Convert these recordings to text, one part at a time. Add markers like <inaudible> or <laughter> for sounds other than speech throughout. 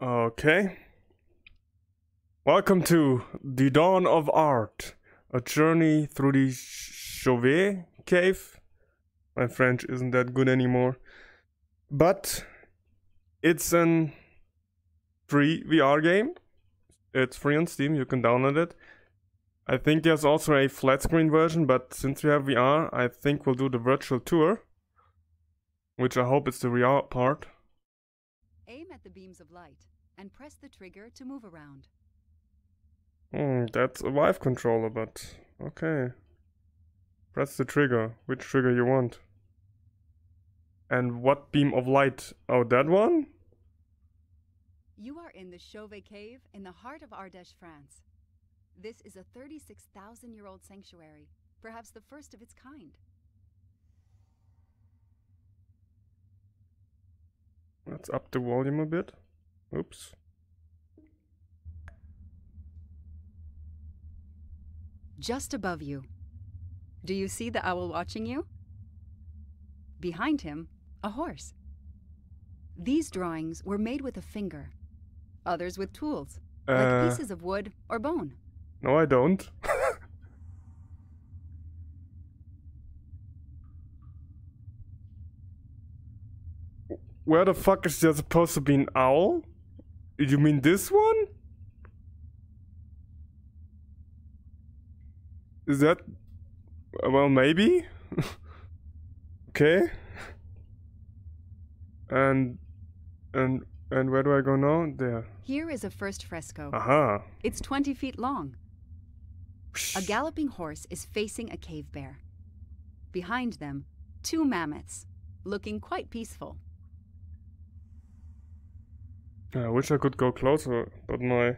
Okay. Welcome to The Dawn of Art, a journey through the Chauvet cave. My French isn't that good anymore. But it's an free VR game. It's free on Steam, you can download it. I think there's also a flat screen version, but since we have VR, I think we'll do the virtual tour. Which I hope is the VR part. Aim at the beams of light and press the trigger to move around. Hmm, that's a Vive controller, but okay. Press the trigger. Which trigger you want? And what beam of light? Oh, that one? You are in the Chauvet Cave in the heart of Ardèche, France. This is a 36,000 year old sanctuary, perhaps the first of its kind. Let's up the volume a bit. Oops. Just above you. Do you see the owl watching you? Behind him, a horse. These drawings were made with a finger, others with tools, like Uh, pieces of wood or bone. no, I don't. <laughs> Where the fuck is there supposed to be an owl? You mean this one? Is that. Well, maybe? <laughs> okay. And. And. And where do I go now? There. Here is a first fresco. Aha. It's 20 feet long. A galloping horse is facing a cave bear. Behind them, two mammoths, looking quite peaceful. I wish I could go closer, but my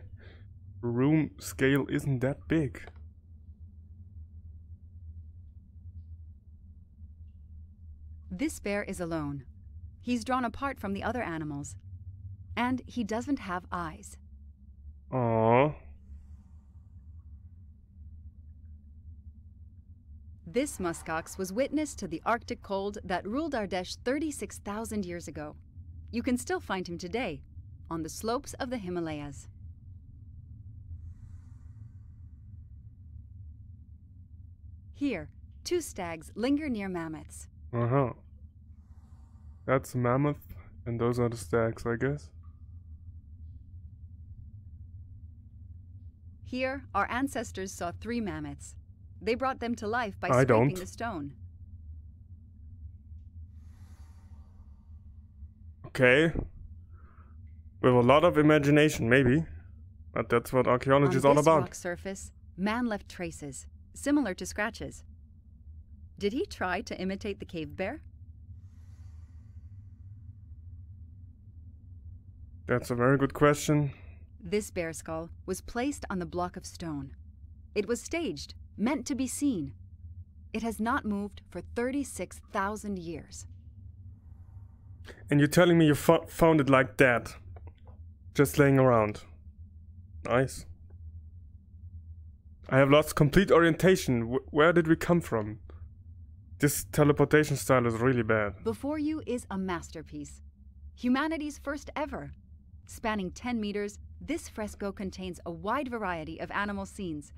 room scale isn't that big. This bear is alone. He's drawn apart from the other animals. And he doesn't have eyes. Aww. This muskox was witness to the Arctic cold that ruled Ardèche 36,000 years ago. You can still find him today on the slopes of the Himalayas. Here, two stags linger near mammoths. Uh huh. That's a mammoth, and those are the stags, I guess. Here, our ancestors saw three mammoths. They brought them to life by I scraping don't. the stone. Okay. With a lot of imagination, maybe. But that's what archaeology is all this about. rock surface, man left traces, similar to scratches. Did he try to imitate the cave bear? That's a very good question. This bear skull was placed on the block of stone. It was staged, meant to be seen. It has not moved for 36,000 years. And you're telling me you fo- found it like that? Just laying around. Nice. I have lost complete orientation. Wh- where did we come from? This teleportation style is really bad. Before you is a masterpiece. Humanity's first ever. Spanning 10 meters, this fresco contains a wide variety of animal scenes.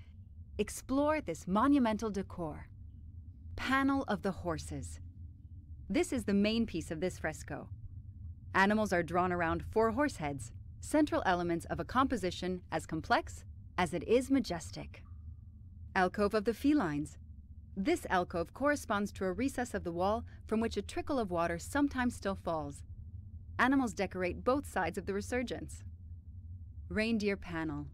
Explore this monumental decor. Panel of the Horses. This is the main piece of this fresco. Animals are drawn around four horse heads, central elements of a composition as complex as it is majestic. Alcove of the Felines. This alcove corresponds to a recess of the wall from which a trickle of water sometimes still falls. Animals decorate both sides of the resurgence. Reindeer panel.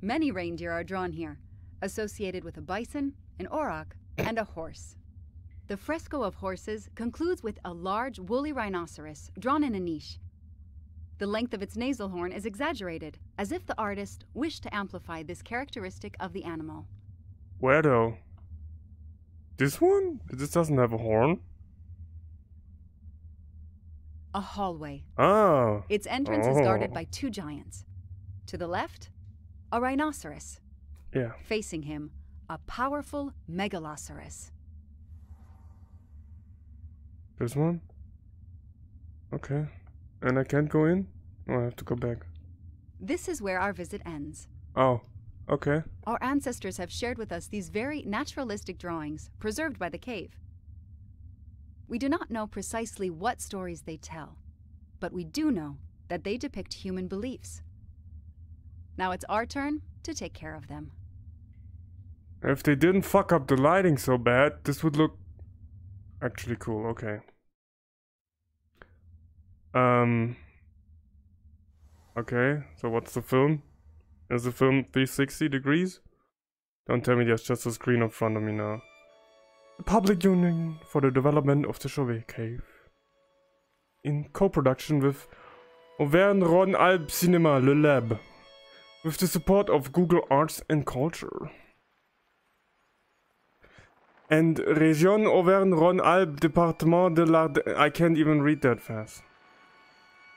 Many reindeer are drawn here, associated with a bison, an auroch, and a horse. The fresco of horses concludes with a large woolly rhinoceros drawn in a niche. The length of its nasal horn is exaggerated, as if the artist wished to amplify this characteristic of the animal. Where though? This one? This doesn't have a horn. A hallway. Ah. Its entrance is guarded Oh. by two giants. To the left, a rhinoceros. Yeah. Facing him, a powerful megaloceros. This one? Okay. And I can't go in? Oh, I have to go back. This is where our visit ends. Oh, okay. Our ancestors have shared with us these very naturalistic drawings, preserved by the cave. We do not know precisely what stories they tell, but we do know that they depict human beliefs. Now it's our turn to take care of them. If they didn't fuck up the lighting so bad, this would look actually cool. Okay. Um. Okay, so what's the film? Is the film 360 degrees? Don't tell me there's just a screen in front of me now. The Public Union for the Development of the Chauvet Cave. In co-production with Auvergne Rhône Alpes Cinema Le Lab. With the support of Google Arts and Culture. And Région Auvergne-Rhône-Alpes, Département de l'Ardèche. I can't even read that fast.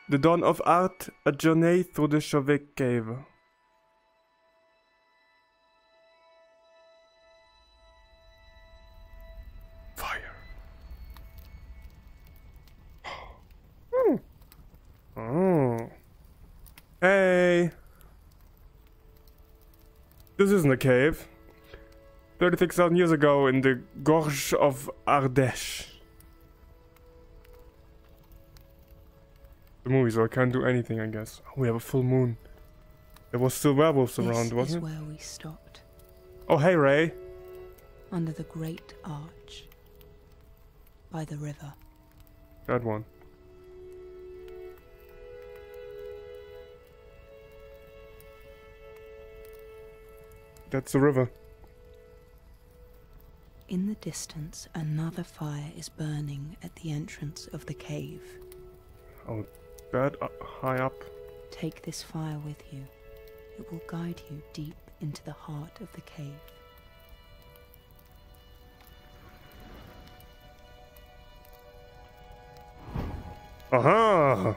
The Dawn of Art, a journey through the Chauvet Cave. Fire. <gasps> Hmm. Oh. Hey. This isn't a cave. 36,000 years ago in the Gorge of Ardèche. The movie, so I can't do anything, I guess. Oh, we have a full moon. There was still werewolves This around, is wasn't it? where we stopped, Oh, hey, Ray. under the great arch, by the river. That one. That's the river. In the distance, another fire is burning at the entrance of the cave. Oh, that uh, high up. Take this fire with you. It will guide you deep into the heart of the cave. Aha!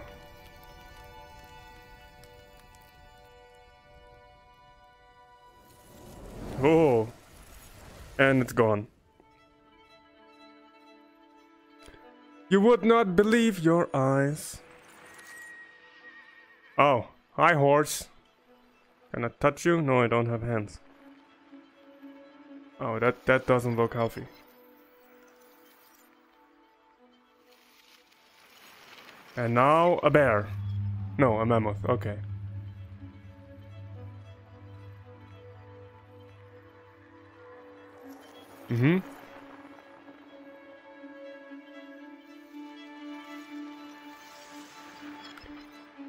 Oh. And it's gone. You would not believe your eyes. Oh, hi horse. Can I touch you? No, I don't have hands. Oh, that, that doesn't look healthy. And now a bear. No, a mammoth. Okay. Mm-hmm.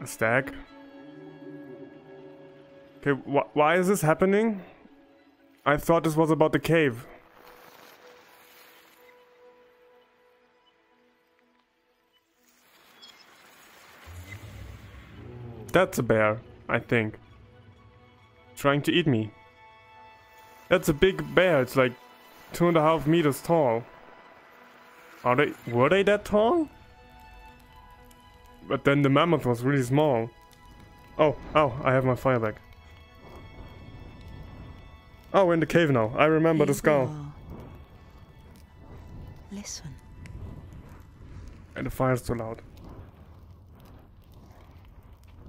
A stag. Okay, wh why is this happening? I thought this was about the cave. That's a bear, I think. Trying to eat me. That's a big bear, it's like two and a half meters tall. Are they, were they that tall? But then the mammoth was really small. Oh, oh, I have my fire back. Oh, we're in the cave now. I remember the skull. Listen. And the fire's too loud.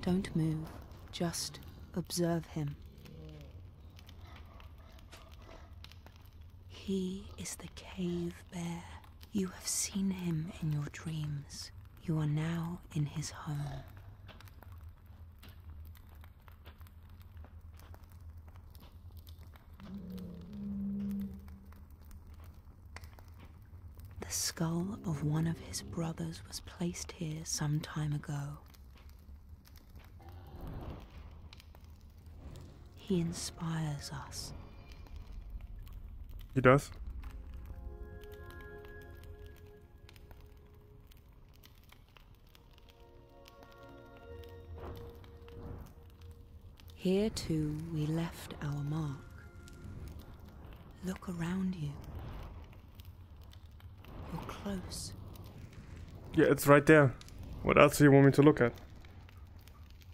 Don't move. Just observe him. He is the cave bear. You have seen him in your dreams. You are now in his home. The skull of one of his brothers was placed here some time ago. He inspires us. He does? Here too we left our mark. Look around you. You're close. Yeah, it's right there. What else do you want me to look at?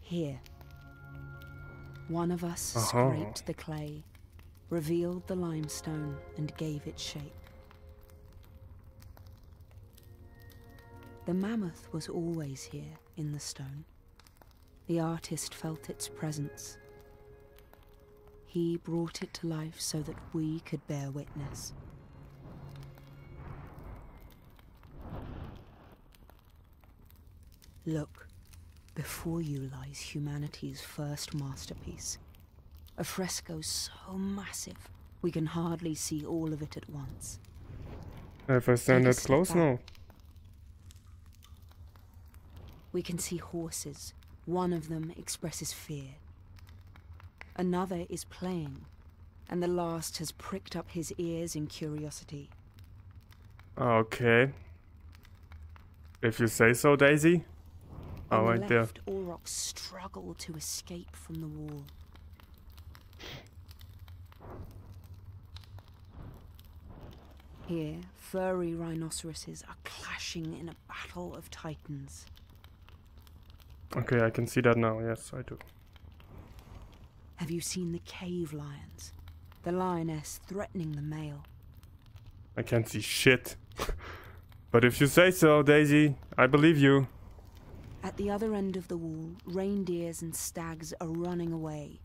Here. One of us Uh-huh. scraped the clay, revealed the limestone, and gave it shape. The mammoth was always here in the stone. The artist felt its presence. He brought it to life so that we could bear witness. Look, before you lies humanity's first masterpiece. A fresco so massive, we can hardly see all of it at once. If I stand that close, back. no. We can see horses. One of them expresses fear. Another is playing, and the last has pricked up his ears in curiosity. Okay. If you say so, Daisy. Oh, the right there. left, Aurochs struggle to escape from the wall. Here, furry rhinoceroses are clashing in a battle of titans. Okay, I can see that now. Yes, I do. Have you seen the cave lions? The lioness threatening the male. I can't see shit. <laughs> but if you say so, Daisy, I believe you. At the other end of the wall, reindeers and stags are running away.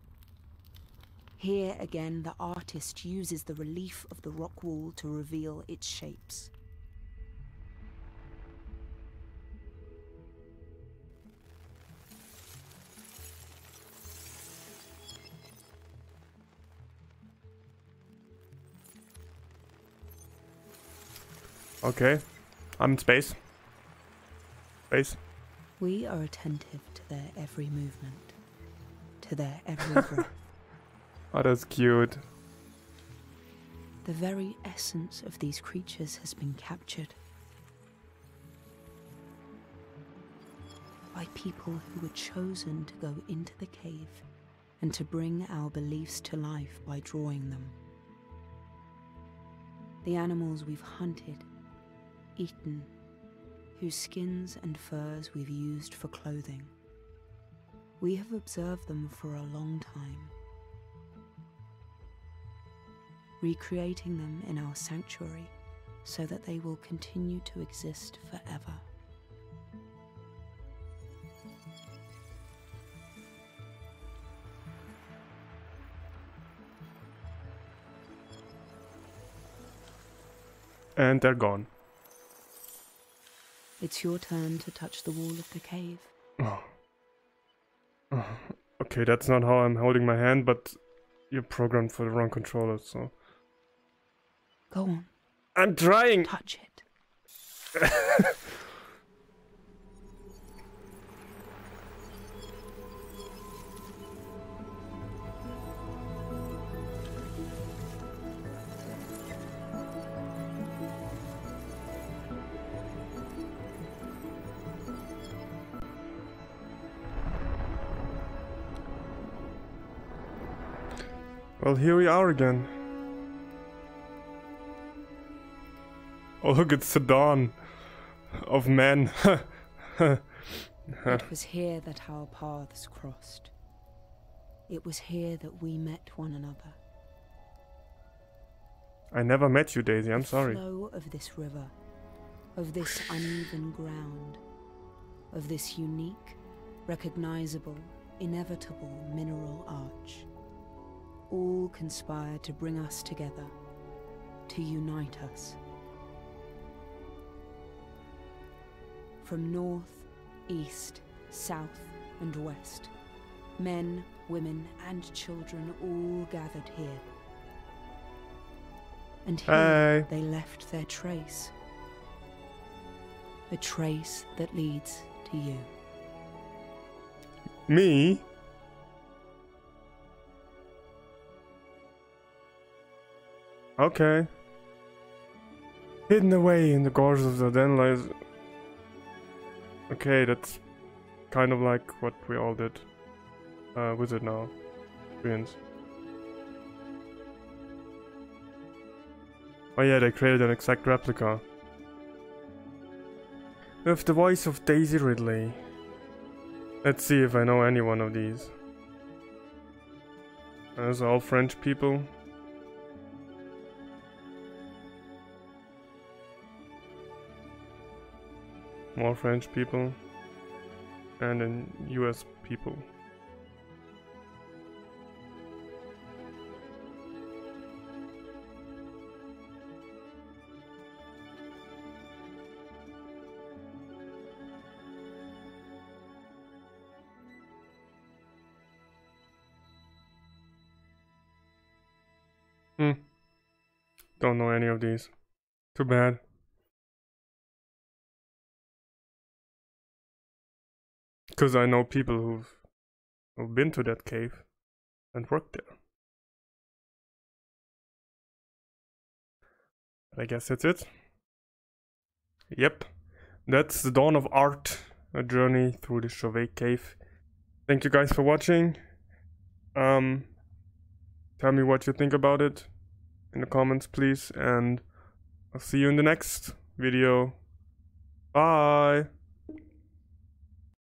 Here again, the artist uses the relief of the rock wall to reveal its shapes. Okay. I'm in space. Space. We are attentive to their every movement, to their every <laughs> breath. Oh, that's cute. The very essence of these creatures has been captured. By people who were chosen to go into the cave and to bring our beliefs to life by drawing them. The animals we've hunted, eaten, whose skins and furs we've used for clothing. We have observed them for a long time recreating them in our sanctuary so that they will continue to exist forever. And they're gone. It's your turn to touch the wall of the cave. Oh. Oh, Okay, that's not how I'm holding my hand, but you're programmed for the wrong controller, so. Go on, I'm trying! touch it. <laughs> Well, here we are again. Oh, look, it's the dawn of men. <laughs> It was here that our paths crossed. It was here that we met one another. I never met you, Daisy. I'm the sorry. flow of this river, of this uneven ground, of this unique, recognizable, inevitable mineral arch, all conspired to bring us together, to unite us. From north, east, south, and west, men, women, and children all gathered here. And here Hey. they left their trace. A trace that leads to you. Me? Okay. Hidden away in the gorge of the lies. Okay, that's kind of like what we all did. Uh, with it now. Experience. Oh yeah, they created an exact replica. With the voice of Daisy Ridley. Let's see if I know any one of these. Those all French people. More French people. and then US people. Hmm. Don't know any of these. Too bad. Because I know people who've, who've been to that cave and worked there. I guess that's it. Yep. That's the dawn of art, a journey through the Chauvet cave. Thank you guys for watching. Um, tell me what you think about it in the comments, please. And I'll see you in the next video. Bye.